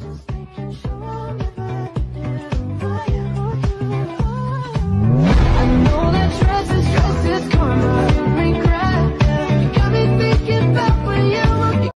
just making sure